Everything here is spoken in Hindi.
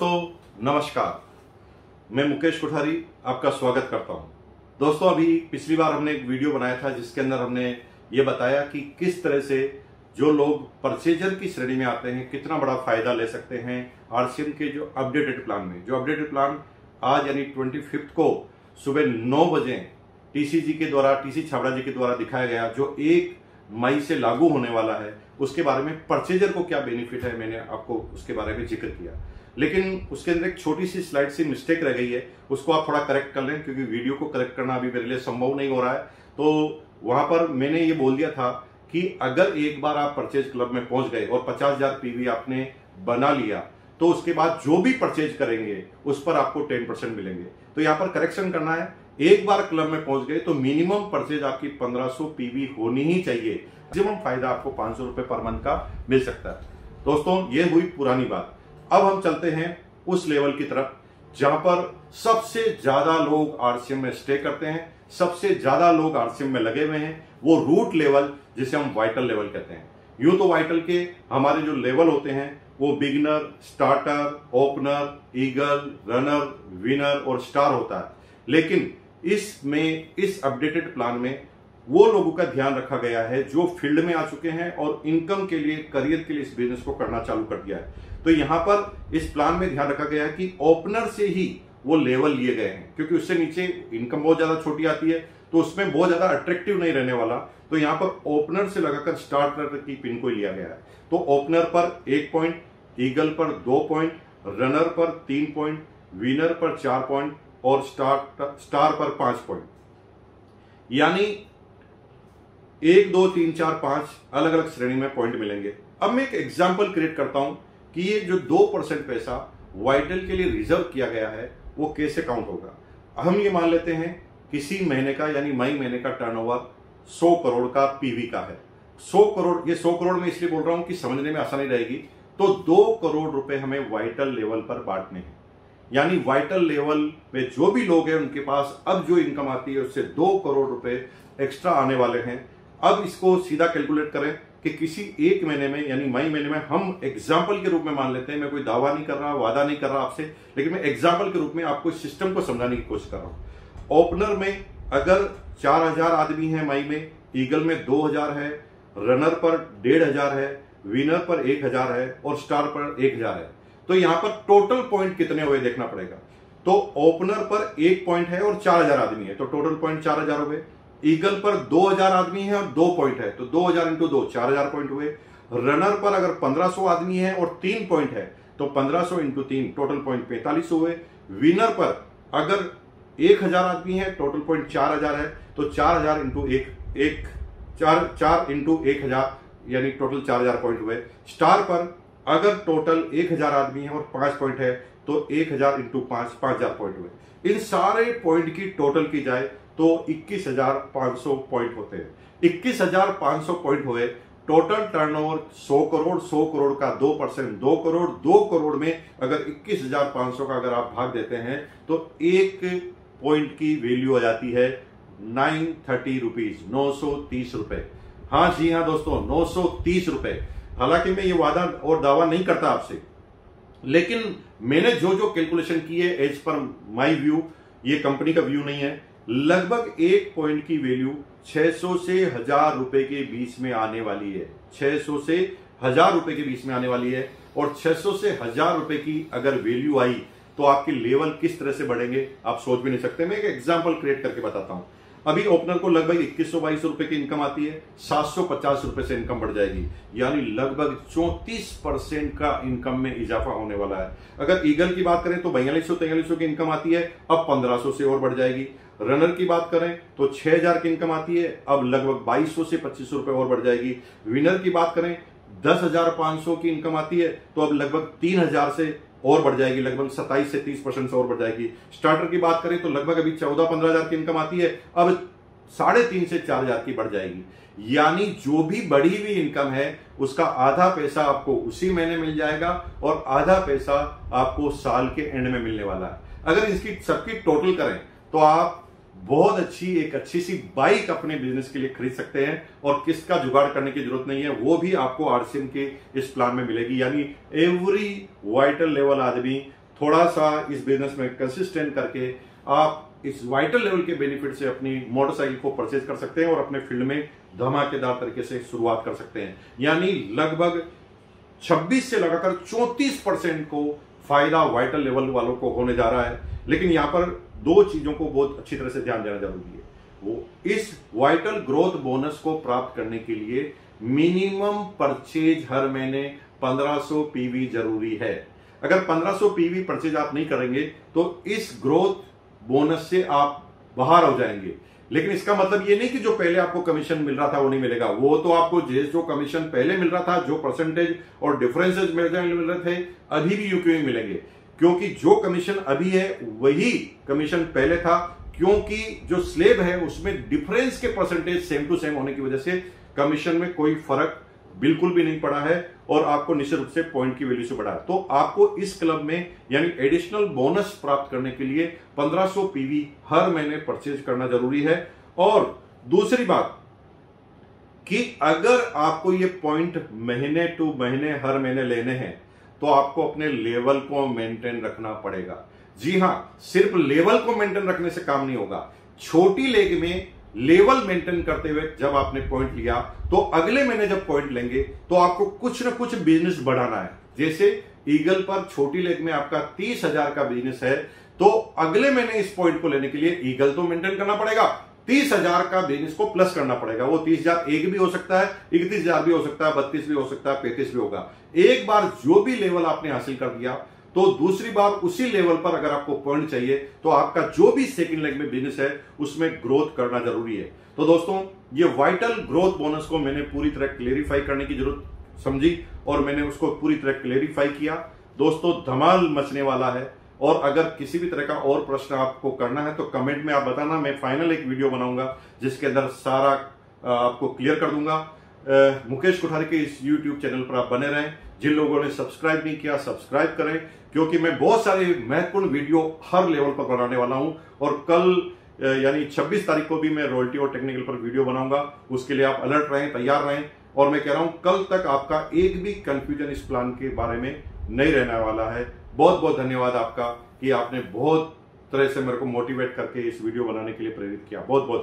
दोस्तों, नमस्कार। मैं मुकेश कोठारी आपका स्वागत करता हूँ। दोस्तों, अभी पिछली बार हमने एक वीडियो बनाया था जिसके अंदर हमने ये बताया कि किस तरह से जो लोग परचेजर की श्रेणी में आते हैं, कितना बड़ा फ़ायदा ले सकते हैं आरसीएम के जो अपडेटेड प्लान में। जो अपडेटेड प्लान आज यानी ट्वेंटी को सुबह नौ बजे टीसीजी के द्वारा, टीसी छाबड़ा जी के द्वारा दिखाया गया, जो एक मई से लागू होने वाला है उसके बारे में परचेजर को क्या बेनिफिट है, मैंने आपको उसके बारे में ज़िक्र किया। लेकिन उसके अंदर एक छोटी सी स्लाइड सी मिस्टेक रह गई है, उसको आप थोड़ा करेक्ट कर लें, क्योंकि वीडियो को करेक्ट करना अभी मेरे लिए संभव नहीं हो रहा है। तो वहाँ पर मैंने ये बोल दिया था कि अगर एक बार आप परचेज क्लब में पहुँच गए और पचास हज़ार पीवी आपने बना लिया तो उसके बाद जो भी परचेज करेंगे, उस पर आपको टेन परसेंट मिलेंगे। तो यहाँ पर करेक्शन करना है एक बार क्लब में पहुँच गए तो मिनिमम परचेज आपकी 1500 पीवी होनी ही चाहिए। मैक्सिमम फ़ायदा आपको पाँच सौ रुपए पर मंथ का मिल सकता है। दोस्तों, ये हुई पुरानी बात। अब हम चलते हैं उस लेवल की तरफ़, जहाँ पर सबसे ज़्यादा लोग आरसीएम में स्टे करते हैं, सबसे ज़्यादा लोग आरसीएम में लगे हुए हैं, वो रूट लेवल जिसे हम वाइटल लेवल कहते हैं। यूँ तो वाइटल के हमारे जो लेवल होते हैं, वो beginner starter opener eagle runner winner और स्टार होता है। लेकिन इसमें इस अपडेटेड प्लान में वो लोगों का ध्यान रखा गया है जो फ़ील्ड में आ चुके हैं और इनकम के लिए करियर के लिए इस बिज़नेस को करना चालू कर दिया है। तो यहाँ पर इस प्लान में ध्यान रखा गया है कि ओपनर से ही वो लेवल लिए गए हैं, क्योंकि उससे नीचे इनकम बहुत ज़्यादा छोटी आती है तो उसमें बहुत ज़्यादा अट्रैक्टिव नहीं रहने वाला। तो यहाँ पर ओपनर से लगाकर स्टार्टर की पिन को लिया गया है। तो ओपनर पर एक पॉइंट ईगल पर दो पॉइंट रनर पर तीन पॉइंट विनर पर चार पॉइंट और स्टार स्टार पर पाँच पॉइंट यानी एक, दो, तीन, चार, पाँच अलग अलग श्रेणी में पॉइंट मिलेंगे। अब मैं एक एग्ज़ाम्पल क्रिएट करता हूँ कि ये जो दो परसेंट पैसा वाइटल के लिए रिज़र्व किया गया है, वो कैसे काउंट होगा? हम ये मान लेते हैं, किसी महीने का यानी मई महीने का टर्नओवर 100 करोड़ का पीवी का है। 100 करोड़, ये 100 करोड़ में इसलिए बोल रहा हूँ कि समझने में आसानी रहेगी तो दो करोड़ रुपए हमें वाइटल लेवल पर बांटने हैं। यानी वाइटल लेवल में जो भी लोग हैं उनके पास, अब जो इनकम आती है, उससे दो करोड़ रुपए एक्स्ट्रा आने वाले हैं। अब इसको सीधा कैलकुलेट करें कि किसी एक महीने में, यानी मई महीने में हम एग्ज़ाम्पल के रूप में मान लेते हैं। मैं कोई दावा नहीं कर रहा, वादा नहीं कर रहा आपसे, लेकिन मैं एग्ज़ाम्पल के रूप में आपको इस सिस्टम को समझाने की कोशिश कर रहा हूँ। ओपनर में अगर चार हज़ार आदमी है मई में ईगल में दो हज़ार है रनर पर डेढ़ हज़ार है विनर पर एक हज़ार है, और स्टार पर एक हज़ार है। तो यहाँ पर टोटल पॉइंट कितने हुए देखना पड़ेगा। तो ओपनर पर एक पॉइंट है और चार हज़ार आदमी है। तो टोटल पॉइंट चार हज़ार हुए। ईगल पर दो हज़ार आदमी है और दो पॉइंट है। तो दो हज़ार इंटू दो, चार हज़ार पॉइंट हुए। रनर पर अगर पंद्रह सौ आदमी है और तीन पॉइंट है तो पंद्रह सौ इंटू तीन टोटल पॉइंट पैंतालीस हुए। विनर पर अगर एक हज़ार आदमी है टोटल पॉइंट चार हज़ार है तो चार हज़ार इंटू एक एक, चार चार इंटू एक हज़ार, यानी टोटल चार हज़ार पॉइंट हुए। स्टार पर अगर टोटल एक हज़ार आदमी है और पाँच पॉइंट है तो एक हज़ार इंटू पाँच पाँच हज़ार पॉइंट हुए। इन सारे पॉइंट की टोटल की जाए तो इक्कीस हज़ार पाँच सौ पॉइंट होते हैं। इक्कीस हज़ार पाँच सौ पॉइंट हुए टोटल टर्नओवर 100 करोड़ 100 करोड़ का दो परसेंट दो करोड़ दो करोड़ में अगर इक्कीस हज़ार पाँच सौ का अगर आप भाग देते हैं तो एक पॉइंट की वैल्यू आ जाती है नाइन थर्टी रुपीज़ नौ सौ तीस रुपए। हाँ जी हाँ दोस्तों, नौ सौ तीस रुपए। हालाँकि मैं ये वादा और दावा नहीं करता आपसे, लेकिन मैंने जो जो कैलकुलेशन की है एज पर माई व्यू ये कंपनी का व्यू नहीं है। लगभग एक पॉइंट की वैल्यू 600 से हज़ार रुपए के बीच में आने वाली है। 600 से हज़ार रुपए के बीच में आने वाली है और 600 से हज़ार रुपए की अगर वैल्यू आई तो आपके लेवल किस तरह से बढ़ेंगे, आप सोच भी नहीं सकते। मैं एक एग्जांपल क्रिएट करके बताता हूँ। अभी ओपनर को लगभग इक्कीस सौ बाईस रुपए की इनकम आती है, सात सौ पचास रुपए से इनकम बढ़ जाएगी। यानी लगभग चौतीस परसेंट का इनकम में इजाफा होने वाला है। अगर ईगल की बात करें तो बयालीस सौ तैयलीस सौ की इनकम आती है, अब पंद्रह सौ से और बढ़ जाएगी। रनर की बात करें तो छह हज़ार की इनकम आती है, अब लगभग बाईस सौ से पच्चीस रुपए और बढ़ जाएगी। विनर की बात करें, दस हज़ार पाँच सौ की इनकम आती है तो अब लगभग तीन हज़ार से और बढ़ जाएगी, लगभग सत्ताईस से तीस परसेंट से और बढ़ जाएगी। स्टार्टर की बात करें तो लगभग अभी चौदह पंद्रह हज़ार की इनकम आती है, अब साढ़े तीन से चार हज़ार की बढ़ जाएगी। यानी जो भी बढ़ी हुई इनकम है, उसका आधा पैसा आपको उसी महीने मिल जाएगा और आधा पैसा आपको साल के एंड में मिलने वाला है। अगर इसकी सबकी टोटल करें तो आप बहुत अच्छी, एक अच्छी सी बाइक अपने बिज़नेस के लिए खरीद सकते हैं और किसका जुगाड़ करने की ज़रूरत नहीं है, वो भी आपको आरसीएम के इस प्लान में मिलेगी। यानी एवरी वाइटल लेवल आदमी थोड़ा सा इस बिज़नेस में कंसिस्टेंट करके आप इस वाइटल लेवल के बेनिफिट से अपनी मोटरसाइकिल को परचेज कर सकते हैं और अपने फ़ील्ड में धमाकेदार तरीके से शुरुआत कर सकते हैं। यानी लगभग 26 से लगाकर 34 परसेंट को फ़ायदा वाइटल लेवल वालों को होने जा रहा है। लेकिन यहाँ पर दो चीज़ों को बहुत अच्छी तरह से ध्यान देना ज़रूरी है। वो इस वाइटल ग्रोथ बोनस को प्राप्त करने के लिए मिनिमम परचेज हर महीने 1500 पीवी ज़रूरी है। अगर 1500 पीवी परचेज आप नहीं करेंगे तो इस ग्रोथ बोनस से आप बाहर हो जाएँगे। लेकिन इसका मतलब ये नहीं कि जो पहले आपको कमीशन मिल रहा था वो नहीं मिलेगा। वो तो आपको जो कमीशन पहले मिल रहा था, जो परसेंटेज और डिफरेंसेज मिल रहे थे, अभी भी यूक्यू मिलेंगे। क्योंकि जो कमीशन अभी है, वही कमीशन पहले था, क्योंकि जो स्लेब है, उसमें डिफरेंस के परसेंटेज सेम टू सेम होने की वजह से कमीशन में कोई फ़र्क बिल्कुल भी नहीं पड़ा है और आपको निश्चित रूप से पॉइंट की वैल्यू से बढ़ा तो आपको इस क्लब में, यानी एडिशनल बोनस प्राप्त करने के लिए 1500 पीवी हर महीने परचेज करना ज़रूरी है। और दूसरी बात, कि अगर आपको ये पॉइंट महीने टू महीने हर महीने लेने हैं तो आपको अपने लेवल को मेंटेन रखना पड़ेगा। जी हाँ, सिर्फ़ लेवल को मेंटेन रखने से काम नहीं होगा। छोटी लेग में लेवल मेंटेन करते हुए जब आपने पॉइंट लिया तो अगले महीने जब पॉइंट लेंगे तो आपको कुछ ना कुछ बिज़नेस बढ़ाना है। जैसे ईगल पर छोटी लेग में आपका तीस हज़ार का बिज़नेस है तो अगले महीने इस पॉइंट को लेने के लिए ईगल तो मेंटेन करना पड़ेगा। तीस हज़ार का बिज़नेस को प्लस करना पड़ेगा। वो तीस हज़ार एक भी हो सकता है, इकतीस हज़ार भी हो सकता है, बत्तीस भी हो सकता है, पैंतीस भी होगा। एक बार जो भी लेवल आपने हासिल कर दिया तो दूसरी बार उसी लेवल पर अगर आपको पॉइंट चाहिए तो आपका जो भी सेकंड लेग में बिज़नेस है, उसमें ग्रोथ करना ज़रूरी है। तो दोस्तों, ये वाइटल ग्रोथ बोनस को मैंने पूरी तरह क्लेरिफाई करने की ज़रूरत समझी और मैंने उसको पूरी तरह क्लेरिफाई किया। दोस्तों, धमाल मचने वाला है। और अगर किसी भी तरह का और प्रश्न आपको करना है तो कमेंट में आप बताना, मैं फाइनल एक वीडियो बनाऊँगा, जिसके अंदर सारा आपको क्लियर कर दूँगा। मुकेश कोठारी के इस यूट्यूब चैनल पर आप बने रहें। जिन लोगों ने सब्सक्राइब नहीं किया सब्सक्राइब करें, क्योंकि मैं बहुत सारे महत्वपूर्ण वीडियो हर लेवल पर बनाने वाला हूँ। और कल यानी 26 तारीख को भी मैं रॉयल्टी और टेक्निकल पर वीडियो बनाऊँगा। उसके लिए आप अलर्ट रहें, तैयार रहें। और मैं कह रहा हूँ, कल तक आपका एक भी कंफ्यूजन इस प्लान के बारे में नहीं रहने वाला है। बहुत बहुत धन्यवाद आपका कि आपने बहुत तरह से मेरे को मोटिवेट करके इस वीडियो बनाने के लिए प्रेरित किया। बहुत बहुत